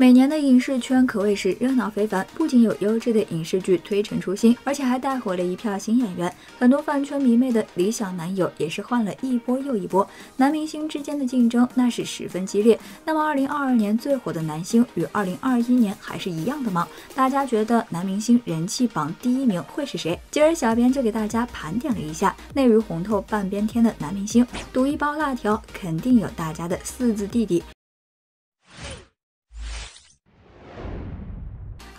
每年的影视圈可谓是热闹非凡，不仅有优质的影视剧推陈出新，而且还带火了一票新演员。很多饭圈迷妹的理想男友也是换了一波又一波。男明星之间的竞争那是十分激烈。那么，二零二二年最火的男星与二零二一年还是一样的吗？大家觉得男明星人气榜第一名会是谁？今儿小编就给大家盘点了一下内娱红透半边天的男明星，赌一包辣条，肯定有大家的四字弟弟。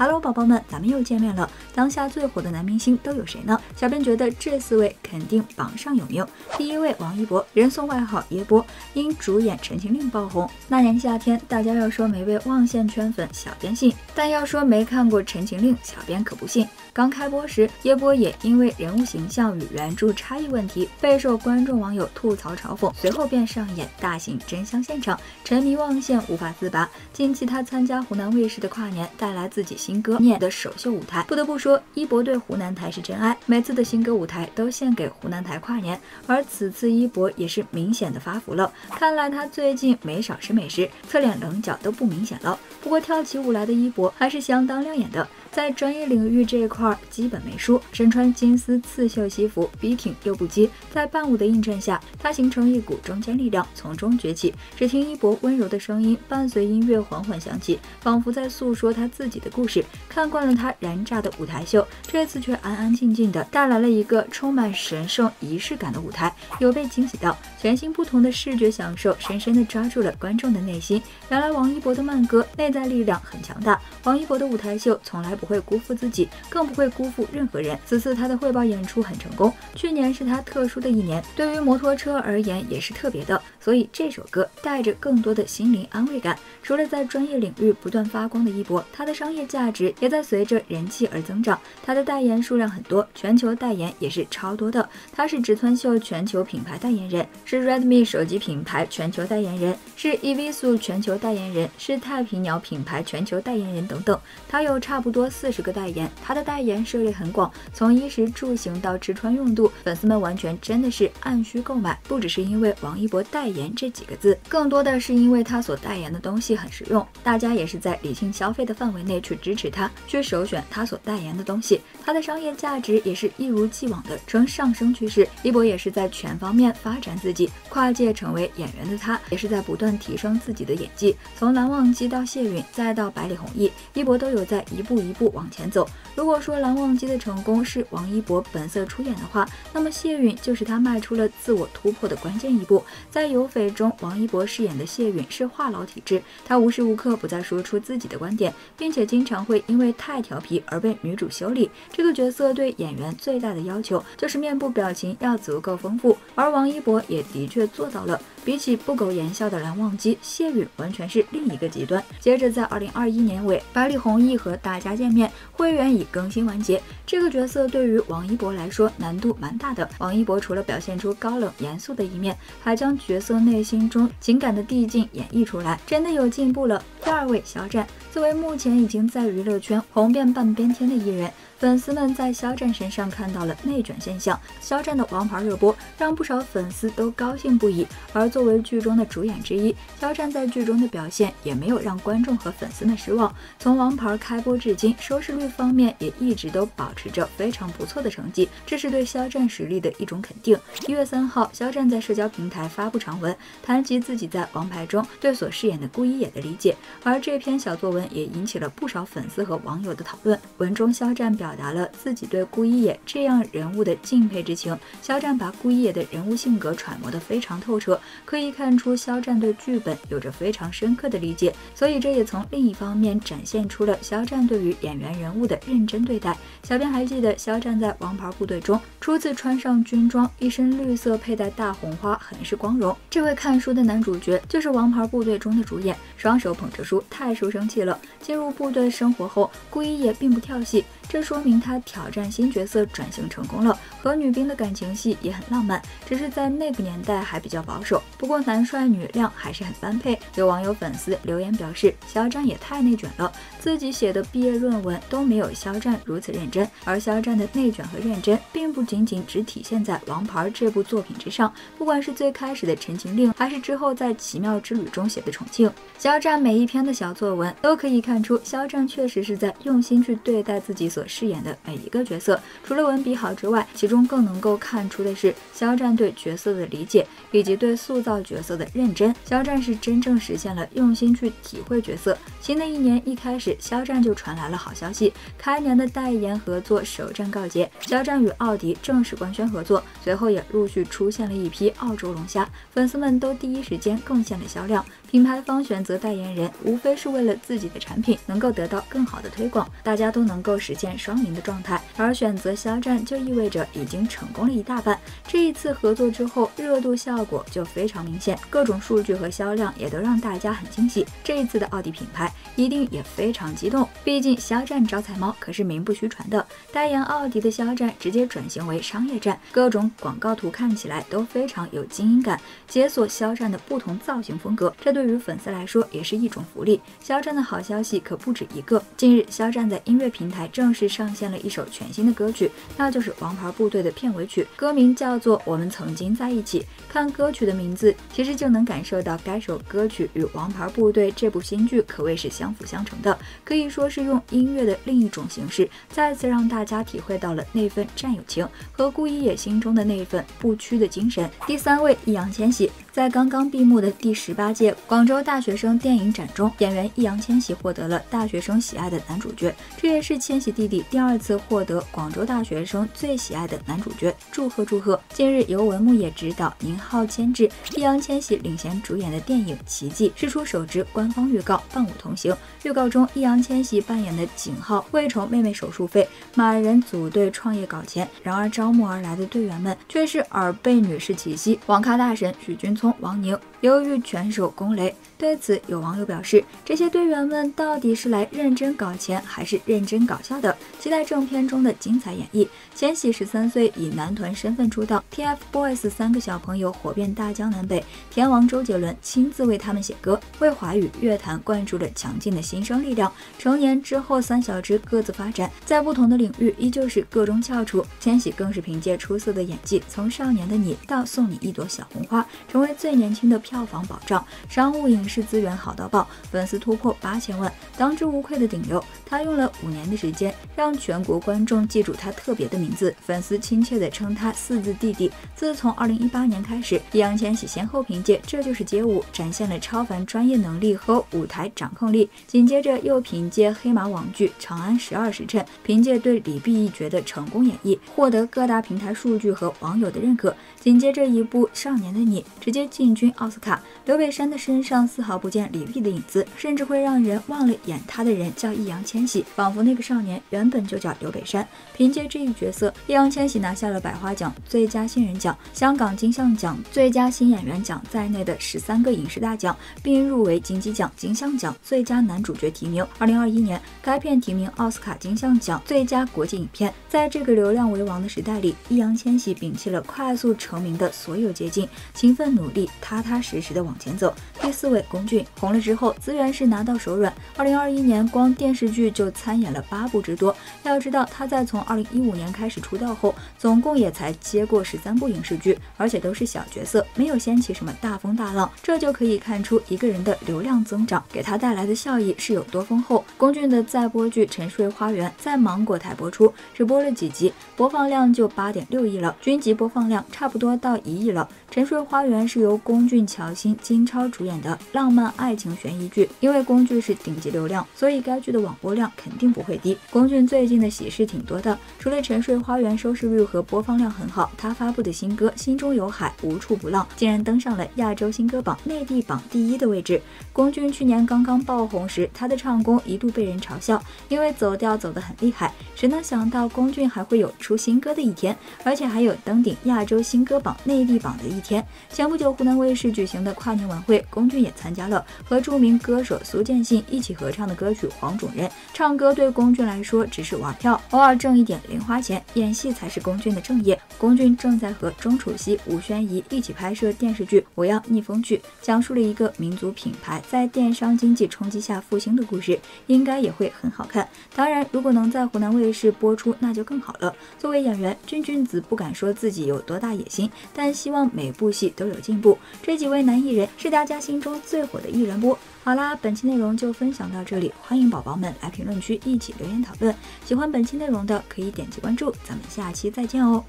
哈喽宝宝们，咱们又见面了。当下最火的男明星都有谁呢？小编觉得这四位肯定榜上有名。第一位王一博，人送外号耶波，因主演《陈情令》爆红。那年夏天，大家要说没被望线圈粉，小编信；但要说没看过《陈情令》，小编可不信。刚开播时，耶波也因为人物形象与原著差异问题，备受观众网友吐槽嘲讽。随后便上演大型真香现场，沉迷望线无法自拔。近期他参加湖南卫视的跨年，带来自己新。新歌念的首秀舞台，不得不说，一博对湖南台是真爱，每次的新歌舞台都献给湖南台跨年。而此次一博也是明显的发福了，看来他最近没少吃美食，侧脸棱角都不明显了。不过跳起舞来的一博还是相当亮眼的。在专业领域这一块基本没输，身穿金丝刺绣西服，笔挺又不羁，在伴舞的映衬下，他形成一股中坚力量，从中崛起。只听一博温柔的声音伴随音乐缓缓响起，仿佛在诉说他自己的故事。看惯了他燃炸的舞台秀，这次却安安静静的带来了一个充满神圣仪式感的舞台，有被惊喜到，全新不同的视觉享受，深深的抓住了观众的内心。原来王一博的慢歌内在力量很强大，王一博的舞台秀从来。不会辜负自己，更不会辜负任何人。此次他的汇报演出很成功。去年是他特殊的一年，对于摩托车而言也是特别的，所以这首歌带着更多的心灵安慰感。除了在专业领域不断发光的一博，他的商业价值也在随着人气而增长。他的代言数量很多，全球代言也是超多的。他是植村秀全球品牌代言人，是 Redmi 手机品牌全球代言人，是 EVSU 全球代言人，是太平鸟品牌全球代言人等等。他有差不多。四十个代言，他的代言涉猎很广，从衣食住行到吃穿用度，粉丝们完全真的是按需购买。不只是因为王一博代言这几个字，更多的是因为他所代言的东西很实用，大家也是在理性消费的范围内去支持他，去首选他所代言的东西。他的商业价值也是一如既往的呈上升趋势。一博也是在全方面发展自己，跨界成为演员的他，也是在不断提升自己的演技。从蓝忘机到谢允，再到百里弘毅，一博都有在一步一步。步往前走。如果说蓝忘机的成功是王一博本色出演的话，那么谢允就是他迈出了自我突破的关键一步。在有匪中，王一博饰演的谢允是话痨体质，他无时无刻不在说出自己的观点，并且经常会因为太调皮而被女主修理。这个角色对演员最大的要求就是面部表情要足够丰富，而王一博也的确做到了。比起不苟言笑的蓝忘机，谢允完全是另一个极端。接着在二零二一年尾，百里弘毅和大家见。面会员已更新完结，这个角色对于王一博来说难度蛮大的。王一博除了表现出高冷严肃的一面，还将角色内心中情感的递进演绎出来，真的有进步了。第二位肖战，作为目前已经在娱乐圈红遍半边天的艺人。粉丝们在肖战身上看到了内卷现象，肖战的王牌热播让不少粉丝都高兴不已。而作为剧中的主演之一，肖战在剧中的表现也没有让观众和粉丝们失望。从王牌开播至今，收视率方面也一直都保持着非常不错的成绩，这是对肖战实力的一种肯定。一月三号，肖战在社交平台发布长文，谈及自己在王牌中对所饰演的顾一野的理解，而这篇小作文也引起了不少粉丝和网友的讨论。文中，肖战表。达了自己对顾一野这样人物的敬佩之情。肖战把顾一野的人物性格揣摩得非常透彻，可以看出肖战对剧本有着非常深刻的理解。所以这也从另一方面展现出了肖战对于演员人物的认真对待。小编还记得肖战在《王牌部队》中初次穿上军装，一身绿色佩戴大红花，很是光荣。这位看书的男主角就是《王牌部队》中的主演，双手捧着书，太书生气了。进入部队生活后，顾一野并不跳戏。这说明他挑战新角色转型成功了，和女兵的感情戏也很浪漫，只是在那个年代还比较保守。不过男帅女靓还是很般配。有网友粉丝留言表示，肖战也太内卷了，自己写的毕业论文都没有肖战如此认真。而肖战的内卷和认真，并不仅仅只体现在《王牌》这部作品之上，不管是最开始的《陈情令》，还是之后在《奇妙之旅》中写的《重庆》，肖战每一篇的小作文都可以看出，肖战确实是在用心去对待自己所所饰演的每一个角色。除了文笔好之外，其中更能够看出的是肖战对角色的理解以及对塑造角色的认真。肖战是真正实现了用心去体会角色。新的一年一开始，肖战就传来了好消息，开年的代言合作首战告捷，肖战与奥迪正式官宣合作，随后也陆续出现了一批澳洲龙虾，粉丝们都第一时间贡献了销量。品牌方选择代言人，无非是为了自己的产品能够得到更好的推广，大家都能够实现双赢的状态。而选择肖战，就意味着已经成功了一大半。这一次合作之后，热度效果就非常明显，各种数据和销量也都让大家很惊喜。这一次的奥迪品牌一定也非常激动，毕竟肖战招财猫可是名不虚传的。代言奥迪的肖战直接转型为商业战，各种广告图看起来都非常有精英感，解锁肖战的不同造型风格。这对于粉丝来说也是一种福利。肖战的好消息可不止一个。近日，肖战在音乐平台正式上线了一首全新的歌曲，那就是《王牌部队》的片尾曲，歌名叫做《我们曾经在一起》。看歌曲的名字，其实就能感受到该首歌曲与《王牌部队》这部新剧可谓是相辅相成的，可以说是用音乐的另一种形式，再次让大家体会到了那份战友情和顾一野心中的那份不屈的精神。第三位，易烊千玺。在刚刚闭幕的第十八届广州大学生电影展中，演员易烊千玺获得了大学生喜爱的男主角，这也是千玺弟弟第二次获得广州大学生最喜爱的男主角，祝贺祝贺！近日，由文牧野执导、宁浩监制、易烊千玺领衔主演的电影《奇迹》释出首支官方预告，伴舞同行。预告中，易烊千玺扮演的景浩为筹妹妹手术费，马人组队创业搞钱，然而招募而来的队员们却是耳背女士齐溪、网咖大神许君。从王宁犹豫拳手龚雷，对此有网友表示：这些队员们到底是来认真搞钱，还是认真搞笑的？期待正片中的精彩演绎。千玺十三岁以男团身份出道，TFBOYS 三个小朋友火遍大江南北，天王周杰伦亲自为他们写歌，为华语乐坛灌注了强劲的新生力量。成年之后，三小只各自发展，在不同的领域依旧是各中翘楚。千玺更是凭借出色的演技，从《少年的你》到《送你一朵小红花》，成为。最年轻的票房保障，商务影视资源好到爆，粉丝突破八千万，当之无愧的顶流。他用了五年的时间，让全国观众记住他特别的名字，粉丝亲切地称他四字弟弟。自从二零一八年开始，易烊千玺先后凭借《这就是街舞》展现了超凡专业能力和舞台掌控力，紧接着又凭借黑马网剧《长安十二时辰》，凭借对李碧一角的成功演绎，获得各大平台数据和网友的认可。紧接着一部《少年的你》，直接。进军奥斯卡，刘北山的身上丝毫不见李碧的影子，甚至会让人忘了演他的人叫易烊千玺，仿佛那个少年原本就叫刘北山。凭借这一角色，易烊千玺拿下了百花奖最佳新人奖、香港金像奖最佳新演员奖在内的十三个影视大奖，并入围金鸡奖、金像奖最佳男主角提名。二零二一年，该片提名奥斯卡金像奖最佳国际影片。在这个流量为王的时代里，易烊千玺摒弃了快速成名的所有捷径，勤奋努。力踏踏实实的往前走。第四位，龚俊红了之后，资源是拿到手软。二零二一年光电视剧就参演了八部之多。要知道他在从二零一五年开始出道后，总共也才接过十三部影视剧，而且都是小角色，没有掀起什么大风大浪。这就可以看出一个人的流量增长给他带来的效益是有多丰厚。龚俊的在播剧《沉睡花园》在芒果台播出，只播了几集，播放量就八点六亿了，均集播放量差不多到一亿了。《沉睡花园》是由龚俊、乔欣、金超主演的浪漫爱情悬疑剧。因为龚俊是顶级流量，所以该剧的网播量肯定不会低。龚俊最近的喜事挺多的，除了《沉睡花园》收视率和播放量很好，他发布的新歌《心中有海无处不浪》竟然登上了亚洲新歌榜内地榜第一的位置。龚俊去年刚刚爆红时，他的唱功一度被人嘲笑，因为走调走得很厉害。谁能想到龚俊还会有出新歌的一天，而且还有登顶亚洲新歌榜内地榜的一。天前不久，湖南卫视举行的跨跨年晚会，龚俊也参加了，和著名歌手苏建信一起合唱的歌曲《黄种人》。唱歌对龚俊来说只是玩票，偶尔挣一点零花钱，演戏才是龚俊的正业。龚俊正在和钟楚曦、吴宣仪一起拍摄电视剧《我要逆风去》，讲述了一个民族品牌在电商经济冲击下复兴的故事，应该也会很好看。当然，如果能在湖南卫视播出，那就更好了。作为演员，俊俊子不敢说自己有多大野心，但希望每部戏都有进步。这几位男艺人是大家心中最火的艺人不？好啦，本期内容就分享到这里，欢迎宝宝们来评论区一起留言讨论。喜欢本期内容的可以点击关注，咱们下期再见哦。